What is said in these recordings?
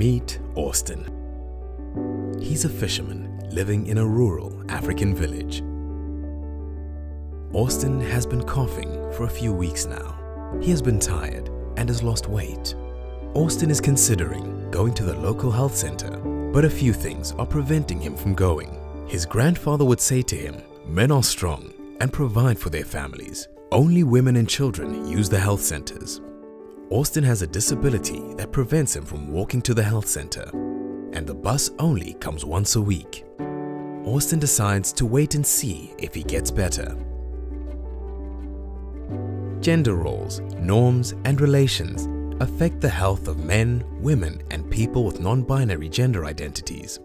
Meet Austin. He's a fisherman living in a rural African village. Austin has been coughing for a few weeks now. He has been tired and has lost weight. Austin is considering going to the local health center, but a few things are preventing him from going. His grandfather would say to him, men are strong and provide for their families. Only women and children use the health centers. Austin has a disability that prevents him from walking to the health center, and the bus only comes once a week. Austin decides to wait and see if he gets better. Gender roles, norms, and relations affect the health of men, women, and people with non-binary gender identities.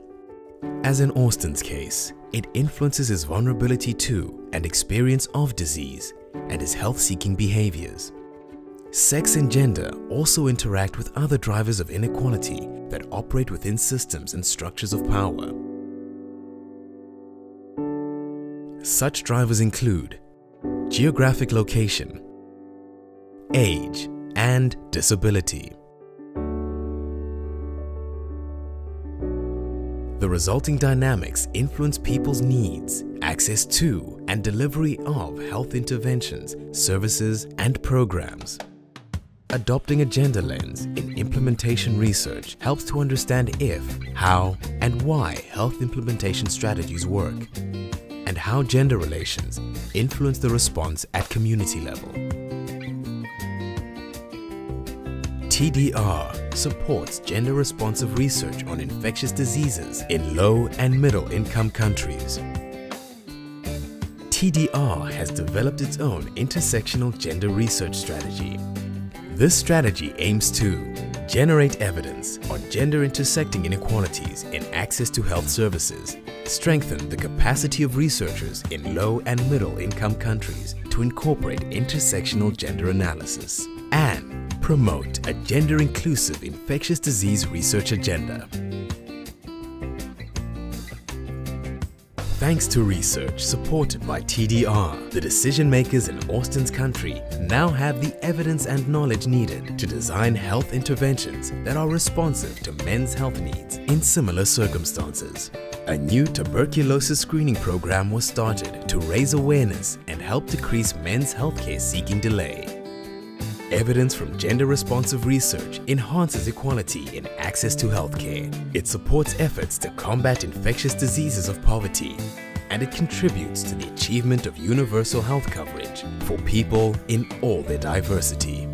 As in Austin's case, it influences his vulnerability to and experience of disease and his health-seeking behaviors. Sex and gender also interact with other drivers of inequality that operate within systems and structures of power. Such drivers include geographic location, age, and disability. The resulting dynamics influence people's needs, access to, and delivery of health interventions, services, and programs. Adopting a gender lens in implementation research helps to understand if, how, and why health implementation strategies work, and how gender relations influence the response at community level. TDR supports gender-responsive research on infectious diseases in low and middle-income countries. TDR has developed its own intersectional gender research strategy. This strategy aims to generate evidence on gender-intersecting inequalities in access to health services, strengthen the capacity of researchers in low and middle-income countries to incorporate intersectional gender analysis, and promote a gender-inclusive infectious disease research agenda. Thanks to research supported by TDR, the decision makers in Austin's country now have the evidence and knowledge needed to design health interventions that are responsive to men's health needs in similar circumstances. A new tuberculosis screening program was started to raise awareness and help decrease men's healthcare seeking delay. Evidence from gender-responsive research enhances equality in access to healthcare. It supports efforts to combat infectious diseases of poverty, and it contributes to the achievement of universal health coverage for people in all their diversity.